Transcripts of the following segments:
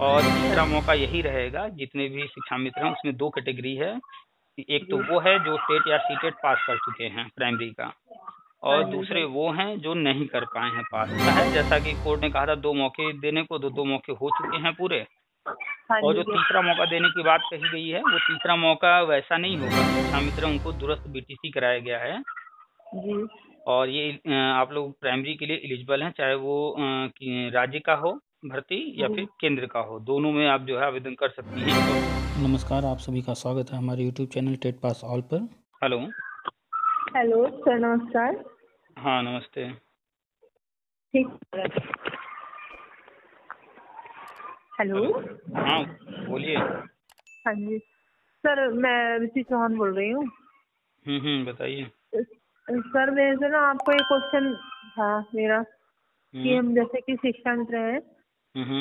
और तीसरा मौका यही रहेगा जितने भी शिक्षा मित्र हैं उसमें दो कैटेगरी है। एक तो वो है जो स्टेट या सीटेट पास कर चुके हैं प्राइमरी का और हाँ दूसरे वो हैं जो नहीं कर पाए हैं पास है। जैसा कि कोर्ट ने कहा था दो मौके देने को दो दो मौके हो चुके हैं पूरे। हाँ और जो तीसरा मौका देने की बात कही गई है वो तीसरा मौका वैसा नहीं होगा। शिक्षा मित्र उनको दुरुस्त बीटीसी कराया गया है। जी। और ये आप लोग प्राइमरी के लिए एलिजिबल हैं चाहे वो राज्य का हो भर्ती या फिर केंद्र का हो। दोनों में आप जो है आवेदन कर सकती हैं। नमस्कार आप सभी का स्वागत है हमारे YouTube channel TET pass all पर। हेलो। हेलो सर नमस्कार। हाँ नमस्ते। ठीक। हेलो। हाँ बोलिए। हाँ जी। सर मैं ऋषि चौहान बोल रही हूँ। हम्म हम्म बताइए। सर मेरे से ना आपको एक क्वेश्चन था मेरा कि हम जैसे कि शिक्षा मित्र हैं हम्म हम्म,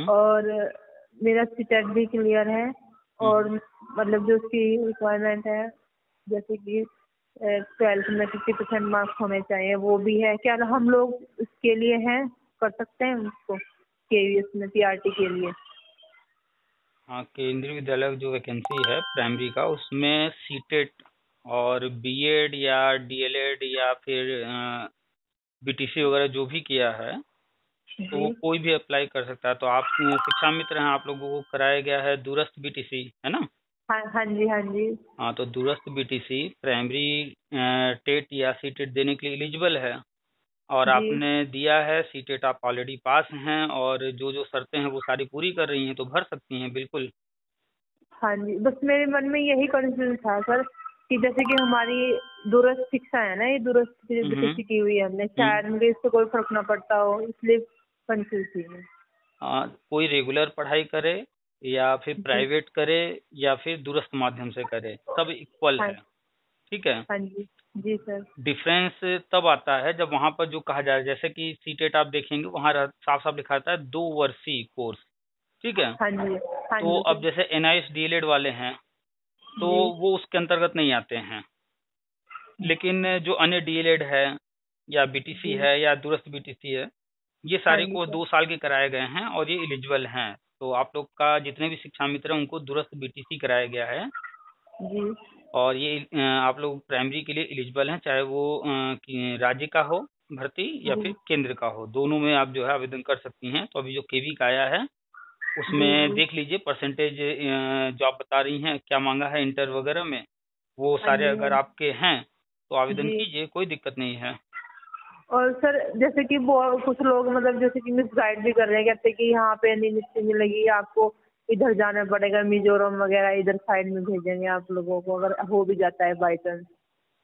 और मेरा सीटेट भी क्लियर है और मतलब जो उसकी रिक्वायरमेंट है जैसे कि ट्वेल्थ में फिफ्टी परसेंट मार्क्स होने चाहिए वो भी है। क्या हम लोग इसके लिए हैं? कर सकते हैं उसको? के में पीआरटी के लिए। हाँ केंद्रीय विद्यालय जो वैकेंसी है प्राइमरी का उसमें सीटेट और बीएड या डीएलएड या फिर बीटीसी वगैरह जो भी किया है तो जी। कोई भी अप्लाई कर सकता है। तो आप अ, शिक्षा मित्र हैं आप लोगों को कराया गया है दूरस्थ बीटीसी है ना? हाँ हाँ जी हाँ जी। हाँ तो दूरस्थ बीटीसी प्राइमरी टेट या सी टेट देने के लिए एलिजिबल है। और जी। आपने दिया है सी टेट आप ऑलरेडी पास हैं और जो जो शर्तें हैं वो सारी पूरी कर रही हैं तो भर सकती हैं बिल्कुल। हाँ जी बस मेरे मन में यही कंफ्यूजन था सर कि जैसे कि हमारी दूरस्थ शिक्षा है ना ये दूरस्थ की हम्म। की हुई है हमने शायद मुझे इससे कोई फ़र्क ना पड़ता हो इसलिए कंफ्यूज थी। हाँ कोई रेगुलर पढ़ाई करे या फिर प्राइवेट करे या फिर दूरस्थ माध्यम से करे सब इक्वल हाँ। है। ठीक है? हाँ जी। जी सर। डिफरेंस तब आता है जब वहाँ पर जो कहा जाए जैसे कि सीटेट आप देखेंगे वहाँ साफ़ साफ़ लिखा है दो वर्षीय कोर्स ठीक है? हाँ जी। हाँ तो जी। अब जैसे एन आई डीएलएड वाले हैं तो वो उसके अंतर्गत नहीं आते हैं। लेकिन जो अन्य डीएलएड है या बीटीसी। है या दूरस्थ बीटीसी है ये सारे हाँ को दो साल के कराए गए हैं और ये एलिजिबल हैं। तो आप लोग का जितने भी शिक्षा मित्र हैं उनको दूरस्थ बीटीसी कराया गया है। जी। और ये आप लोग प्राइमरी के लिए एलिजिबल हैं चाहे वो राज्य का हो भर्ती या फिर केंद्र का हो। दोनों में आप जो है आवेदन कर सकती हैं। तो अभी जो केवी का आया है उसमें देख लीजिए परसेंटेज जो आप बता रही हैं क्या मांगा है इंटर वगैरह में वो सारे अगर हाँ। आपके हैं तो आवेदन कीजिए कोई दिक्कत नहीं है। और सर जैसे कि कुछ लोग मतलब जैसे कि मिस गाइड भी कर रहे हैं कहते हैं कि यहाँ पे नहीं लिस्ट मिलेगी आपको इधर जाना पड़ेगा मिजोरम वगैरह इधर साइड में भेजेंगे आप लोगों को अगर हो भी जाता है बाई चांस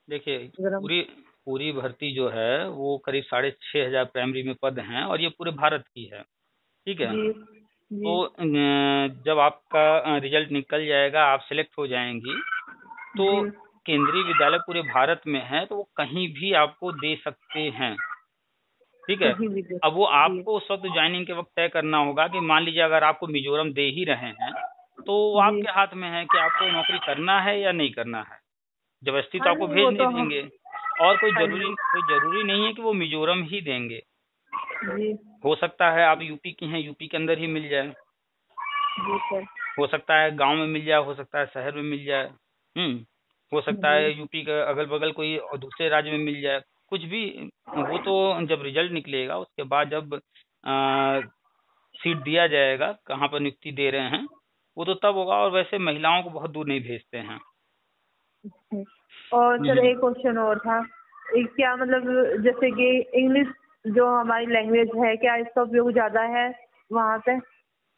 देखिए पूरी पूरी भर्ती जो है वो करीब साढ़े छः हज़ार प्राइमरी में पद हैं और ये पूरे भारत की है। ठीक है? जी तो जी अ, जब आपका रिज़ल्ट निकल जाएगा आप सिलेक्ट हो जाएँगी तो। केंद्रीय विद्यालय पूरे भारत में है तो वो कहीं भी आपको दे सकते हैं। ठीक है? अब वो आपको उस वक्त ज्वाइनिंग के वक्त तय करना होगा कि मान लीजिए अगर आपको मिजोरम दे ही रहे हैं तो वो आपके हाथ में है कि आपको नौकरी करना है या नहीं करना है। ज़बरदस्ती तो हाँ आपको भेज नहीं तो देंगे और कोई हाँ ज़रूरी कोई ज़रूरी नहीं है कि वो मिजोरम ही देंगे। हो सकता है आप यूपी की हैं यूपी के अंदर ही मिल जाए। हो सकता है गाँव में मिल जाए हो सकता है शहर में मिल जाए। हम्म। हो सकता है यूपी के अगल बगल कोई और दूसरे राज्य में मिल जाए। कुछ भी वो तो जब रिज़ल्ट निकलेगा उसके बाद जब सीट दिया जाएगा कहाँ पर नियुक्ति दे रहे हैं वो तो तब होगा और वैसे महिलाओं को बहुत दूर नहीं भेजते हैं। और हम्म। एक क्वेश्चन और था। एक क्या मतलब जैसे कि इंग्लिश जो हमारी लैंग्वेज है क्या इसका उपयोग ज़्यादा है वहाँ पे?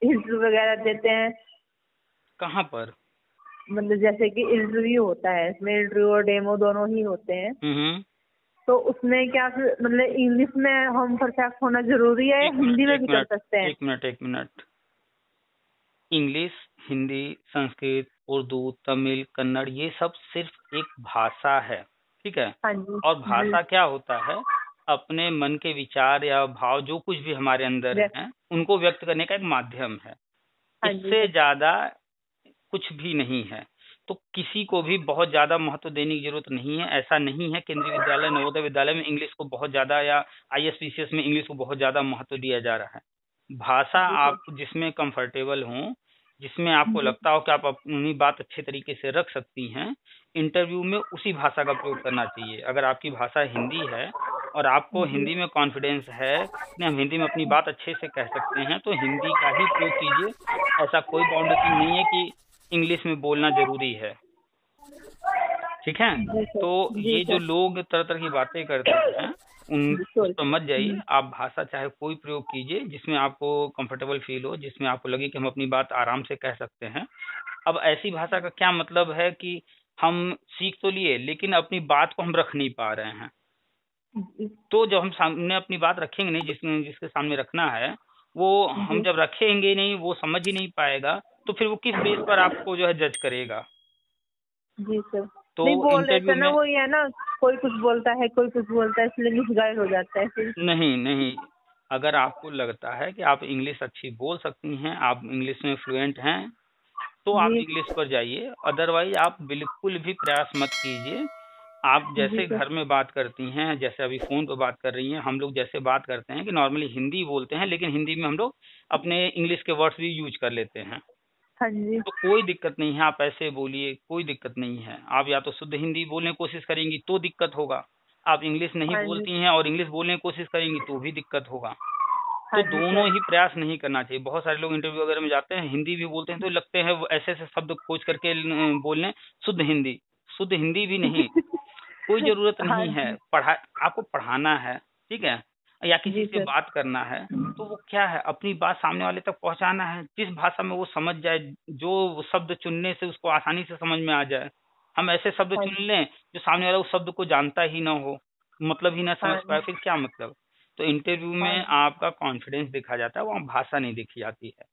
इंटरव्यू वगैरह देते हैं। कहाँ पर? मतलब जैसे कि इंटरव्यू होता है इसमें इंटरव्यू और डेमो दोनों ही होते हैं। हम्म तो उसमें क्या मतलब इंग्लिश में हम परफेक्ट होना ज़रूरी है या हिंदी में भी कर सकते हैं? एक मिनट एक मिनट। इंग्लिश हिंदी संस्कृत उर्दू तमिल कन्नड़ ये सब सिर्फ़ एक भाषा है ठीक है? हाँ और भाषा क्या होता है अपने मन के विचार या भाव जो कुछ भी हमारे अंदर है उनको व्यक्त करने का एक माध्यम है। हाँ इससे ज़्यादा कुछ भी नहीं है। तो किसी को भी बहुत ज़्यादा महत्व देने की ज़रूरत नहीं है। ऐसा नहीं है केंद्रीय विद्यालय नवोदय विद्यालय में इंग्लिश को बहुत ज़्यादा या आई में इंग्लिश को बहुत ज़्यादा महत्व दिया जा रहा है। भाषा आप जिसमें कंफर्टेबल हो जिसमें आपको लगता हो कि आप अपनी बात अच्छे तरीके से रख सकती हैं इंटरव्यू में उसी भाषा का प्रयोग करना चाहिए। अगर आपकी भाषा हिंदी है और आपको हिंदी में कॉन्फिडेंस है कि हम हिंदी में अपनी बात अच्छे से कह सकते हैं तो हिंदी का ही प्रयोग कीजिए। ऐसा कोई बाउंड्री नहीं है कि इंग्लिश में बोलना ज़रूरी है। ठीक है? तो ये जो लोग तरह तरह की बातें करते हैं उन पर मत जाइए। आप भाषा चाहे कोई प्रयोग कीजिए जिसमें आपको कंफर्टेबल फील हो जिसमें आपको लगे कि हम अपनी बात आराम से कह सकते हैं। अब ऐसी भाषा का क्या मतलब है कि हम सीख तो लिए लेकिन अपनी बात को हम रख नहीं पा रहे हैं। तो जब हम सामने अपनी बात रखेंगे नहीं जिस जिसके सामने रखना है वो हम जब रखेंगे नहीं वो समझ ही नहीं पाएगा तो फिर वो किस बेस पर आपको जो है जज करेगा? जी सर तो नहीं बोल रहे ना वो है ना कोई कुछ बोलता है कोई कुछ बोलता है इसलिए मिसगाइड हो जाता है फिर। नहीं नहीं। अगर आपको लगता है कि आप इंग्लिश अच्छी बोल सकती हैं आप इंग्लिश में फ्लुएंट हैं तो आप इंग्लिश पर जाइए। अदरवाइज़ आप बिल्कुल भी प्रयास मत कीजिए। आप जैसे घर में बात करती हैं जैसे अभी फ़ोन पर बात कर रही हैं हम लोग जैसे बात करते हैं कि नॉर्मली हिंदी बोलते हैं लेकिन हिंदी में हम लोग अपने इंग्लिश के वर्ड्स भी यूज़ कर लेते हैं। हाँ जी। तो कोई दिक्कत नहीं है आप ऐसे बोलिए कोई दिक्कत नहीं है। आप या तो शुद्ध हिंदी बोलने की कोशिश करेंगी तो दिक्कत होगा। आप इंग्लिश नहीं हाँ बोलती हैं और इंग्लिश बोलने की कोशिश करेंगी तो भी दिक्कत होगा। तो हाँ दोनों ही प्रयास नहीं करना चाहिए। बहुत सारे लोग इंटरव्यू वगैरह में जाते हैं हिंदी भी बोलते हैं तो लगते हैं ऐसे ऐसे शब्द खोज करके बोलने शुद्ध हिंदी। शुद्ध हिंदी भी नहीं। कोई ज़रूरत हाँ नहीं है। पढ़ा आपको पढ़ाना है ठीक है? या किसी से बात करना है तो वो क्या है? अपनी बात सामने वाले तक पहुंचाना है। जिस भाषा में वो समझ जाए जो शब्द चुनने से उसको आसानी से समझ में आ जाए। हम ऐसे शब्द हाँ चुन लें जो सामने वाला उस शब्द को जानता ही ना हो। मतलब ही ना समझ हाँ पाए फिर क्या मतलब? तो इंटरव्यू में हाँ आपका कॉन्फिडेंस देखा जाता है वहाँ भाषा नहीं देखी जाती है।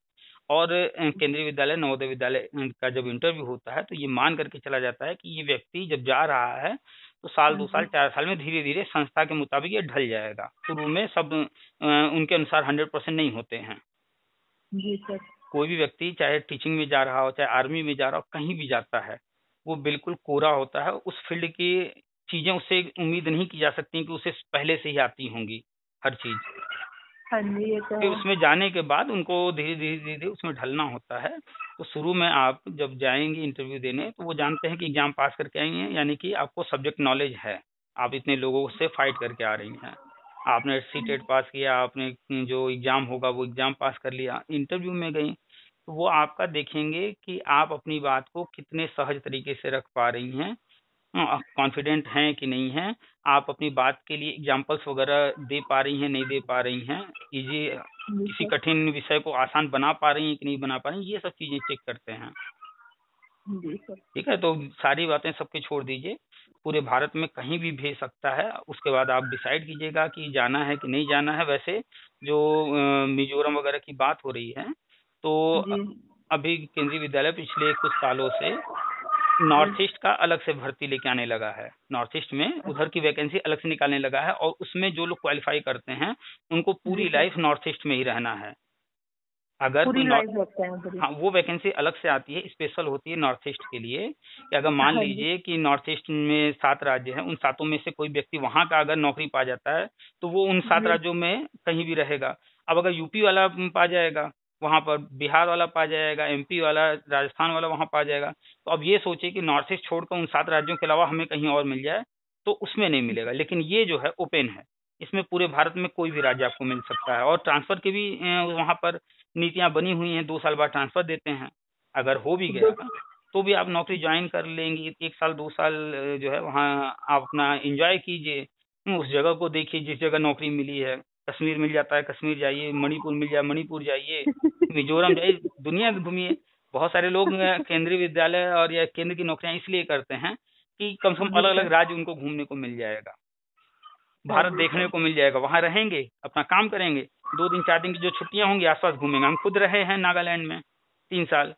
और केंद्रीय विद्यालय नवोदय विद्यालय का जब इंटरव्यू होता है तो ये मान करके चला जाता है कि ये व्यक्ति जब जा रहा है तो साल दो साल चार साल में धीरे धीरे संस्था के मुताबिक ये ढल जाएगा। शुरू में सब उनके अनुसार हंड्रेड परसेंट नहीं होते हैं। जी सर। कोई भी व्यक्ति चाहे टीचिंग में जा रहा हो चाहे आर्मी में जा रहा हो कहीं भी जाता है वो बिल्कुल कोरा होता है उस फ़ील्ड की चीज़ें उससे उम्मीद नहीं की जा सकती कि उसे पहले से ही आती होंगी हर चीज़। हाँ जी ये तो फिर उसमें जाने के बाद उनको धीरे धीरे धीरे धीरे उसमें ढलना होता है। तो शुरू में आप जब जाएँगे इंटरव्यू देने तो वो जानते हैं कि एग्ज़ाम पास करके आई हैं यानी कि आपको सब्जेक्ट नॉलेज है। आप इतने लोगों से फाइट करके आ रही हैं। आपने सी टेट पास किया आपने जो एग्ज़ाम होगा वो एग्ज़ाम पास कर लिया इंटरव्यू में गई तो वो आपका देखेंगे कि आप अपनी बात को कितने सहज तरीके से रख पा रही हैं। कॉन्फिडेंट हैं कि नहीं हैं? आप अपनी बात के लिए एग्जाम्पल्स वगैरह दे पा रही हैं नहीं दे पा रही हैं? इजी किसी कठिन विषय को आसान बना पा रही हैं कि नहीं बना पा रही ये सब चीज़ें चेक करते हैं। ठीक है तो सारी बातें सबके छोड़ दीजिए। पूरे भारत में कहीं भी भेज सकता है। उसके बाद आप डिसाइड कीजिएगा कि जाना है कि नहीं जाना है। वैसे जो मिजोरम वगैरह की बात हो रही है तो अभी केंद्रीय विद्यालय पिछले कुछ सालों से नॉर्थ ईस्ट का अलग से भर्ती लेके आने लगा है। नॉर्थ ईस्ट में उधर की वैकेंसी अलग से निकालने लगा है और उसमें जो लोग क्वालिफाई करते हैं उनको पूरी लाइफ नॉर्थ ईस्ट में ही रहना है। अगर पूरी लाइफ हाँ वो वैकेंसी अलग से आती है स्पेशल होती है नॉर्थ ईस्ट के लिए। कि अगर मान हाँ लीजिए कि नॉर्थ ईस्ट में सात राज्य हैं उन सातों में से कोई व्यक्ति वहाँ का अगर नौकरी पा जाता है तो वो उन सात राज्यों में कहीं भी रहेगा। अब अगर यूपी वाला पा जाएगा वहाँ पर बिहार वाला पा जाएगा एमपी वाला, राजस्थान वाला वहाँ पा जाएगा। तो अब ये सोचिए कि नॉर्थ ईस्ट छोड़कर उन सात राज्यों के अलावा हमें कहीं और मिल जाए तो उसमें नहीं मिलेगा। लेकिन ये जो है ओपन है। इसमें पूरे भारत में कोई भी राज्य आपको मिल सकता है। और ट्रांसफ़र की भी वहाँ पर नीतियाँ बनी हुई हैं, दो साल बाद ट्रांसफ़र देते हैं। अगर हो भी गया तो भी आप नौकरी ज्वाइन कर लेंगी। एक साल, दो साल जो है, वहाँ आप अपना इंजॉय कीजिए। उस जगह को देखिए, जिस जगह नौकरी मिली है। कश्मीर मिल जाता है कश्मीर जाइए मणिपुर मिल जाए मणिपुर जाइए मिजोरम जाइए दुनिया घूमिए बहुत सारे लोग केंद्रीय विद्यालय और या केंद्र की नौकरियाँ इसलिए करते हैं कि कम से कम अलग अलग राज्य उनको घूमने को मिल जाएगा। भारत देखने को मिल जाएगा वहाँ रहेंगे अपना काम करेंगे दो दिन चार दिन की जो छुट्टियाँ होंगी आसपास घूमेंगे। हम खुद रहे हैं नागालैंड में तीन साल।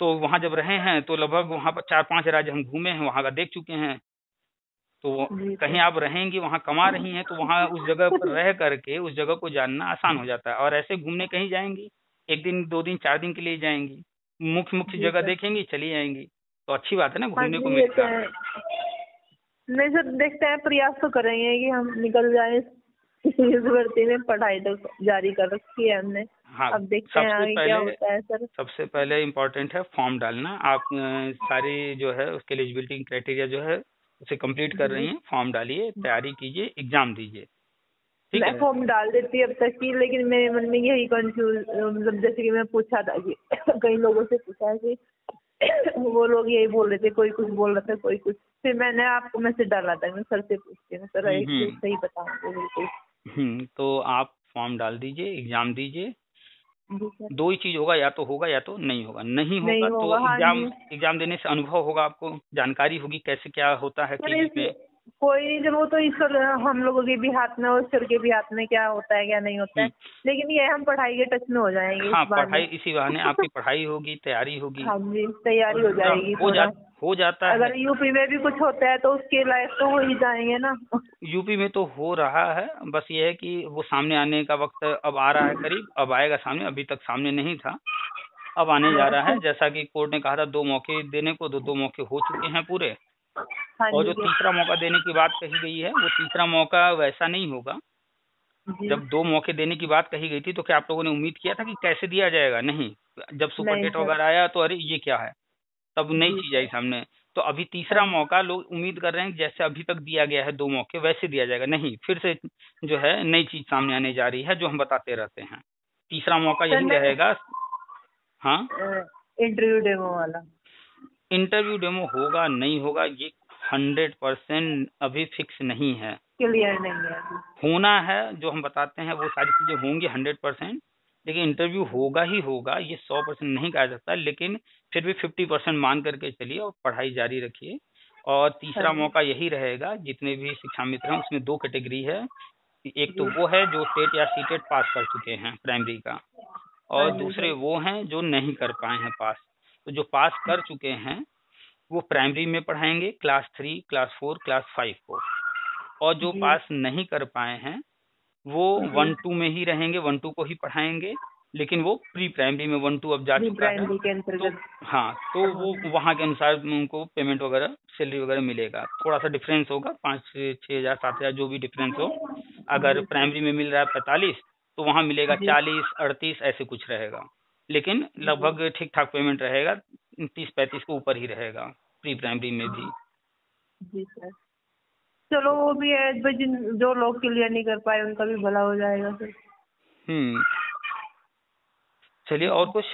तो वहाँ जब रहे हैं तो लगभग वहाँ पर चार पाँच राज्य हम घूमे हैं वहाँ का देख चुके हैं। तो कहीं आप रहेंगी वहाँ कमा रही हैं तो वहाँ उस जगह पर रह करके उस जगह को जानना आसान हो जाता है। और ऐसे घूमने कहीं जाएँगी एक दिन दो दिन चार दिन के लिए जाएँगी मुख्य मुख्य जगह देखेंगी चली जाएँगी तो अच्छी बात है ना हाँ घूमने को मिलता है। नहीं सर देखते हैं प्रयास तो कर रही हैं कि हम निकल जाए इस भर्ती में पढ़ाई तो जारी कर रखी है हमने। हाँ अब देखते हैं आगे क्या होता है सर। सबसे पहले इम्पोर्टेंट है फॉर्म डालना। आप सारी जो है उसके एलिजिबिलिटी क्राइटेरिया जो है उसे कंप्लीट कर रही हैं। फॉर्म डालिए तैयारी कीजिए एग्ज़ाम दीजिए। ठीक मैं है? फॉर्म डाल देती अब तक की लेकिन मेरे मन में यही कंफ्यूज मतलब जैसे कि मैं पूछा था कि कई लोगों से पूछा है कि वो लोग यही बोल रहे थे कोई कुछ बोल रहा था कोई कुछ। फिर मैंने आपको मैसेज डाला था मैं सर से पूछती हूँ सर एक हम्म। चीज़ सही बताऊँगे बिल्कुल। हम्म तो आप फॉर्म डाल दीजिए एग्ज़ाम दीजिए दो ही चीज़ होगा या तो होगा या तो नहीं होगा। नहीं नहीं होगा तो हाँ एग्ज़ाम एग्ज़ाम देने से अनुभव होगा आपको जानकारी होगी कैसे क्या होता है कोई नहीं जब वो तो ईश्वर हम लोगों के भी हाथ में और ईश्वर के भी हाथ में क्या होता है क्या नहीं होता है। लेकिन ये हम पढ़ाई के टच में हो जाएँगे हम्म। हाँ इस पढ़ाई इसी बहाने आपकी पढ़ाई होगी तैयारी होगी। हाँ जी तैयारी हो जाएगी हो जा। हो जाता अगर है। अगर यूपी में भी कुछ होता है तो उसके लायक तो हो ही जाएँगे ना। यूपी में तो हो रहा है बस ये है कि वो सामने आने का वक्त अब आ रहा है करीब अब आएगा सामने अभी तक सामने नहीं था। अब आने जा रहा है जैसा कि कोर्ट ने कहा था दो मौके देने को तो दो मौके हो चुके हैं पूरे। हाँ और जो तीसरा मौका देने की बात कही गई है वो तीसरा मौका वैसा नहीं होगा। जब दो मौके देने की बात कही गई थी तो क्या आप लोगों ने उम्मीद किया था कि कैसे दिया जाएगा? नहीं जब सुपर डेट वगैरह आया तो अरे ये क्या है? तब नई चीज़ आई सामने। तो अभी तीसरा मौका लोग उम्मीद कर रहे हैं जैसे अभी तक दिया गया है दो मौके वैसे दिया जाएगा। नहीं फिर से जो है नई चीज़ सामने आने जा रही है जो हम बताते रहते हैं। तीसरा मौका यही रहेगा। हाँ? इंटरव्यू डेमो वाला। इंटरव्यू डेमो होगा नहीं होगा ये हंड्रेड परसेंट अभी फिक्स नहीं है। क्लियर नहीं है। होना है जो हम बताते हैं वो सारी चीज़ें होंगी हंड्रेड परसेंट। लेकिन इंटरव्यू होगा ही होगा ये सौ परसेंट नहीं कहा जाता लेकिन फिर भी फिफ्टी परसेंट मान करके चलिए और पढ़ाई जारी रखिए। और तीसरा हाँ मौका यही रहेगा जितने भी शिक्षा मित्र हैं उसमें दो कैटेगरी है। एक तो वो है जो टेट या सीटेट पास कर चुके हैं प्राइमरी का और हाँ दूसरे हाँ। वो हैं जो नहीं कर पाए हैं पास तो जो पास कर चुके हैं वो प्राइमरी में पढ़ाएँगे class three class four class five को। और जो पास नहीं कर पाए हैं वो वन टू में ही रहेंगे वन टू को ही पढ़ाएँगे लेकिन वो प्री प्राइमरी में वन टू अब जा चुका है। तो हाँ तो वो वहाँ के अनुसार उनको पेमेंट वगैरह सैलरी वगैरह मिलेगा। थोड़ा सा डिफरेंस होगा पाँच छः हज़ार सात हज़ार जो भी डिफरेंस हो। अगर प्राइमरी में मिल रहा है पैंतालीस तो वहाँ मिलेगा चालीस अड़तीस ऐसे कुछ रहेगा। लेकिन लगभग ठीक ठाक पेमेंट रहेगा तीस पैंतीस के ऊपर ही रहेगा प्री प्राइमरी में भी। जी सर चलो वो भी है जो जिन जो लोग क्लियर नहीं कर पाए उनका भी भला हो जाएगा सर हम्म। चलिए और कुछ?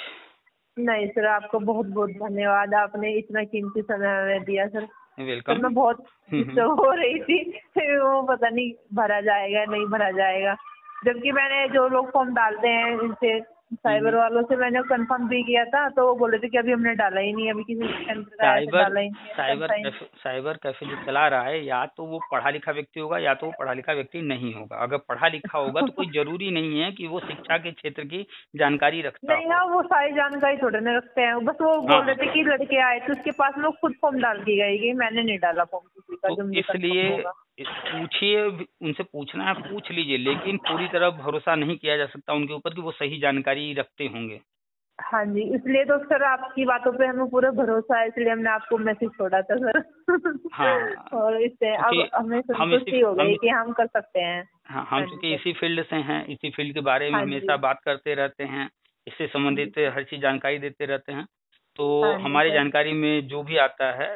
नहीं सर आपको बहुत बहुत धन्यवाद। आपने इतना कीमती समय हमें दिया सर। वेलकम मैं बहुत हम्म, हो रही थी वो पता नहीं भरा जाएगा नहीं भरा जाएगा। जबकि मैंने जो लोग फॉर्म डालते हैं इनसे साइबर वालों से मैंने कंफर्म भी किया था तो वो बोले थे कि अभी हमने डाला ही नहीं अभी किसी साइबर डाला ही नहीं साइबर कैफ़े साइबर कैफ़े जो चला रहा है या तो वो पढ़ा लिखा व्यक्ति होगा या तो वो पढ़ा लिखा व्यक्ति नहीं होगा अगर पढ़ा लिखा होगा तो कोई ज़रूरी नहीं है कि वो शिक्षा के क्षेत्र की जानकारी रखता नहीं हाँ वो सारी जानकारी थोड़े ना रखते हैं बस वो हाँ। बोल रहे थे की लड़के आए थे उसके पास लोग खुद फॉर्म डाल के गए मैंने नहीं डाला फॉर्म किसी का तो इसलिए। पूछिए उनसे पूछना है पूछ लीजिए लेकिन पूरी तरह भरोसा नहीं किया जा सकता उनके ऊपर कि वो सही जानकारी रखते होंगे। हाँ जी इसलिए तो सर आपकी बातों पे हमें पूरा भरोसा है इसलिए हमने आपको मैसेज छोड़ा था सर। हाँ। और इससे अब हमें संतुष्टि हो गई कि हम कर सकते हैं। हाँ हम हाँ चूँकि। इसी फ़ील्ड से हैं इसी फ़ील्ड के बारे में हाँ हमेशा बात करते रहते हैं इससे संबंधित हर चीज़ जानकारी देते रहते हैं। तो हाँ हमारी जानकारी में जो भी आता है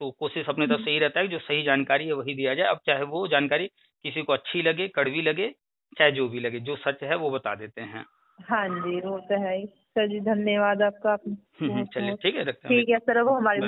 तो कोशिश अपने तरफ़ से ही रहता है जो सही जानकारी है वही दिया जाए। अब चाहे वो जानकारी किसी को अच्छी लगे कड़वी लगे चाहे जो भी लगे जो सच है वो बता देते हैं। हाँ जी वो तो है ही। सर जी धन्यवाद आपका। हम्म, हम्म, चलिए ठीक है रखते हैं। ठीक है सर अब हमारी।